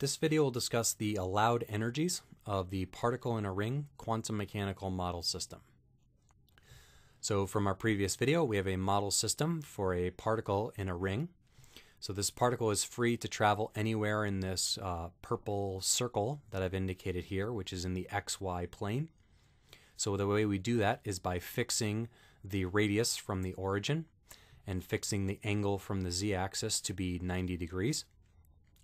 This video will discuss the allowed energies of the particle in a ring quantum mechanical model system. So from our previous video, we have a model system for a particle in a ring. So this particle is free to travel anywhere in this uh, purple circle that I've indicated here, which is in the xy plane. So the way we do that is by fixing the radius from the origin and fixing the angle from the z-axis to be 90 degrees.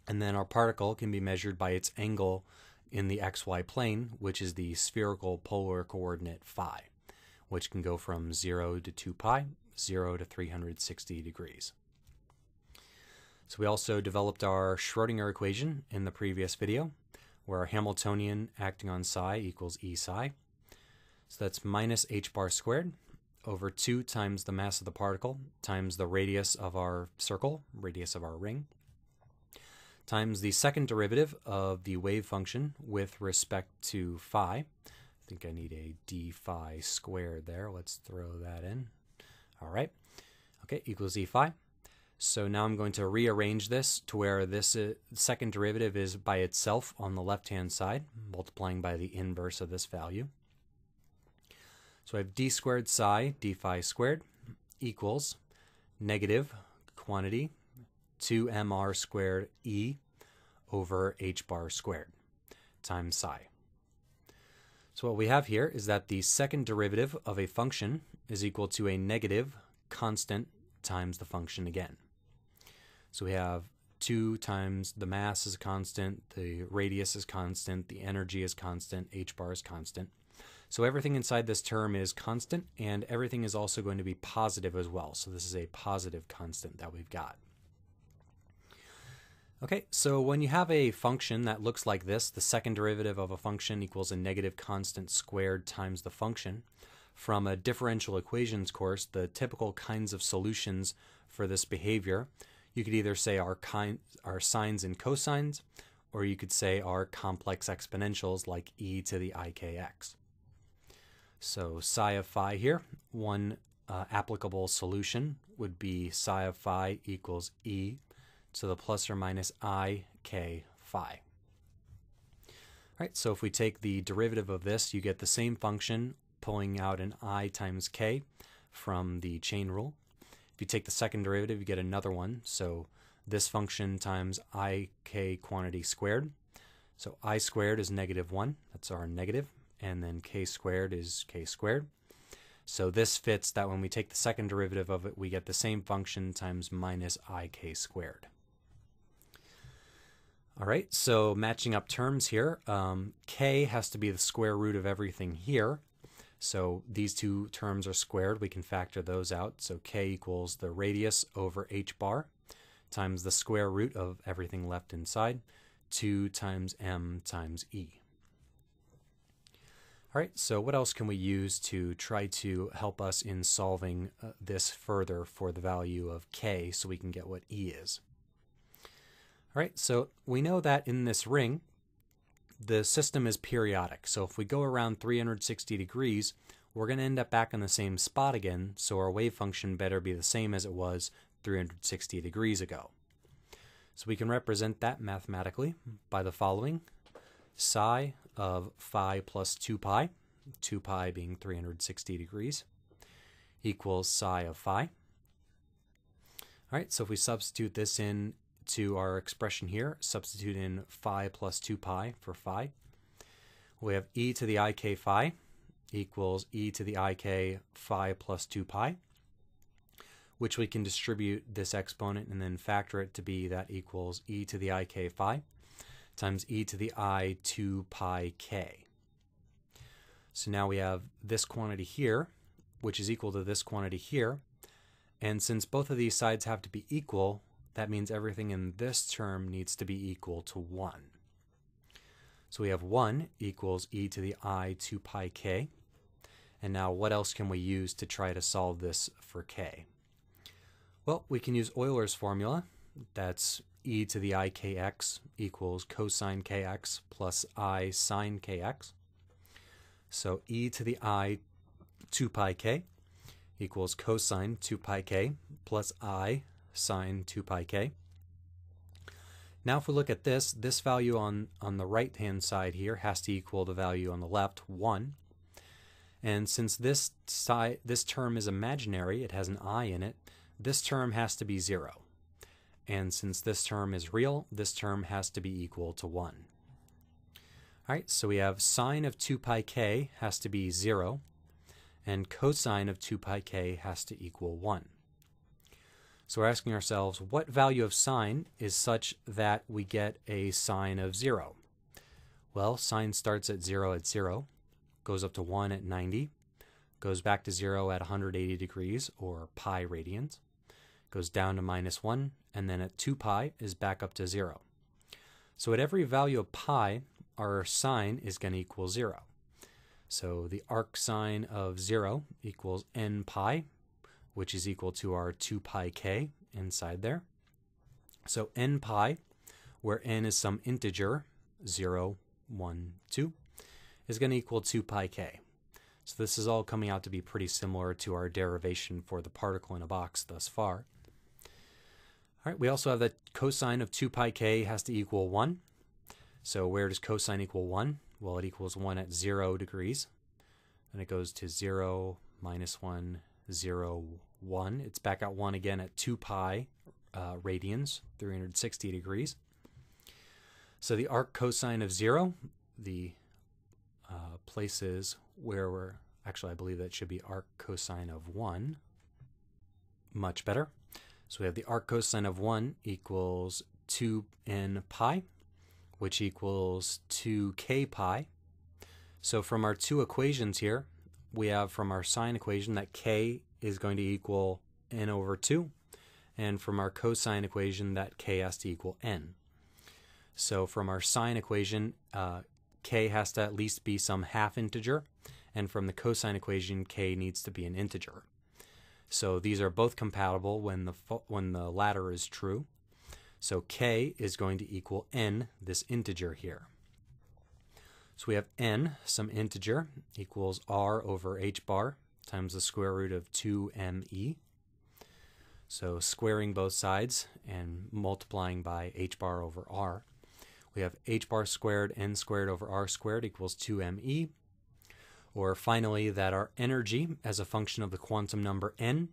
And then our particle can be measured by its angle in the xy plane, which is the spherical polar coordinate phi, which can go from 0 to 2 pi, 0 to 360 degrees. So we also developed our Schrodinger equation in the previous video, where our Hamiltonian acting on psi equals E psi. So that's minus h bar squared over 2 times the mass of the particle times the radius of our circle, radius of our ring, times the second derivative of the wave function with respect to phi. I think I need a d phi squared there. Let's throw that in. All right. Okay, equals e phi. So now I'm going to rearrange this to where this uh, second derivative is by itself on the left-hand side, multiplying by the inverse of this value. So I have d squared psi d phi squared equals negative quantity 2mr squared e over h bar squared times psi. So what we have here is that the second derivative of a function is equal to a negative constant times the function again. So we have 2 times the mass is a constant, the radius is constant, the energy is constant, h bar is constant. So everything inside this term is constant, and everything is also going to be positive as well. So this is a positive constant that we've got. Okay, so when you have a function that looks like this, the second derivative of a function equals a negative constant squared times the function. From a differential equations course, the typical kinds of solutions for this behavior, you could either say are, kind, are sines and cosines, or you could say are complex exponentials like e to the ikx. So psi of phi here, one uh, applicable solution would be psi of phi equals e to the plus or minus i k phi. All right, so if we take the derivative of this, you get the same function pulling out an i times k from the chain rule. If you take the second derivative, you get another one. So this function times i k quantity squared. So i squared is negative 1. That's our negative and then k squared is k squared. So this fits that when we take the second derivative of it, we get the same function times minus ik squared. All right, so matching up terms here, um, k has to be the square root of everything here. So these two terms are squared. We can factor those out. So k equals the radius over h bar times the square root of everything left inside, 2 times m times e. All right, so what else can we use to try to help us in solving uh, this further for the value of k so we can get what E is? All right, so we know that in this ring, the system is periodic. So if we go around 360 degrees, we're going to end up back in the same spot again, so our wave function better be the same as it was 360 degrees ago. So we can represent that mathematically by the following. Psi of phi plus 2 pi, 2 pi being 360 degrees, equals psi of phi. All right, so if we substitute this in to our expression here, substitute in phi plus 2 pi for phi, we have e to the ik phi equals e to the ik phi plus 2 pi, which we can distribute this exponent and then factor it to be that equals e to the ik phi times e to the i 2 pi k. So now we have this quantity here, which is equal to this quantity here. And since both of these sides have to be equal, that means everything in this term needs to be equal to 1. So we have 1 equals e to the i 2 pi k. And now what else can we use to try to solve this for k? Well, we can use Euler's formula. That's e to the ikx equals cosine kx plus i sine kx. So e to the i 2 pi k equals cosine 2 pi k plus i sine 2 pi k. Now if we look at this, this value on, on the right hand side here has to equal the value on the left, 1. And since this side, this term is imaginary, it has an i in it, this term has to be 0. And since this term is real, this term has to be equal to 1. All right, so we have sine of 2 pi k has to be 0, and cosine of 2 pi k has to equal 1. So we're asking ourselves, what value of sine is such that we get a sine of 0? Well, sine starts at 0 at 0, goes up to 1 at 90, goes back to 0 at 180 degrees, or pi radians, goes down to minus 1, and then at 2 pi is back up to 0. So at every value of pi, our sine is going to equal 0. So the arc sine of 0 equals n pi, which is equal to our 2 pi k inside there. So n pi, where n is some integer, 0, 1, 2, is going to equal 2 pi k. So this is all coming out to be pretty similar to our derivation for the particle in a box thus far. All right, we also have that cosine of 2 pi k has to equal 1. So where does cosine equal 1? Well, it equals 1 at 0 degrees. Then it goes to 0, minus 1, 0, 1. It's back at 1 again at 2 pi uh, radians, 360 degrees. So the arc cosine of 0, the uh, places where we're actually, I believe that should be arc cosine of 1. Much better. So we have the arc cosine of 1 equals 2n pi which equals 2k pi. So from our two equations here, we have from our sine equation that k is going to equal n over 2, and from our cosine equation that k has to equal n. So from our sine equation, uh, k has to at least be some half integer, and from the cosine equation, k needs to be an integer. So these are both compatible when the when the latter is true. So k is going to equal n, this integer here. So we have n, some integer, equals r over h bar times the square root of 2me. So squaring both sides and multiplying by h bar over r. We have h bar squared n squared over r squared equals 2me. Or finally, that our energy as a function of the quantum number n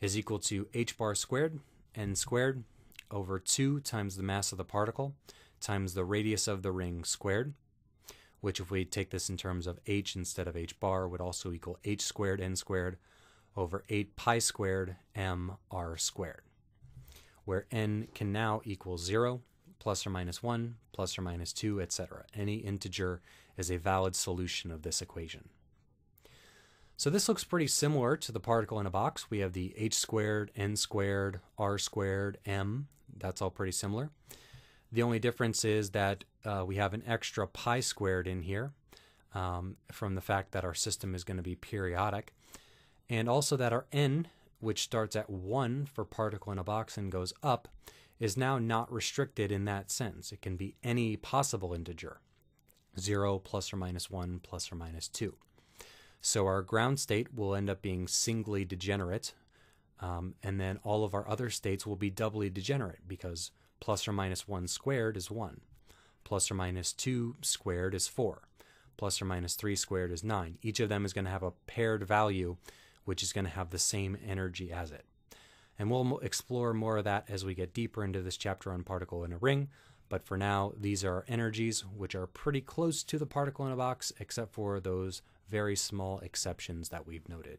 is equal to h bar squared n squared over 2 times the mass of the particle times the radius of the ring squared, which if we take this in terms of h instead of h bar would also equal h squared n squared over 8 pi squared m r squared, where n can now equal 0, plus or minus 1, plus or minus 2, etc. Any integer is a valid solution of this equation. So this looks pretty similar to the particle in a box. We have the h squared, n squared, r squared, m. That's all pretty similar. The only difference is that uh, we have an extra pi squared in here um, from the fact that our system is going to be periodic. And also that our n, which starts at 1 for particle in a box and goes up, is now not restricted in that sense. It can be any possible integer 0 plus or minus 1 plus or minus 2. So our ground state will end up being singly degenerate, um, and then all of our other states will be doubly degenerate because plus or minus 1 squared is 1, plus or minus 2 squared is 4, plus or minus 3 squared is 9. Each of them is going to have a paired value which is going to have the same energy as it. And we'll explore more of that as we get deeper into this chapter on particle in a ring. But for now, these are energies which are pretty close to the particle in a box, except for those very small exceptions that we've noted.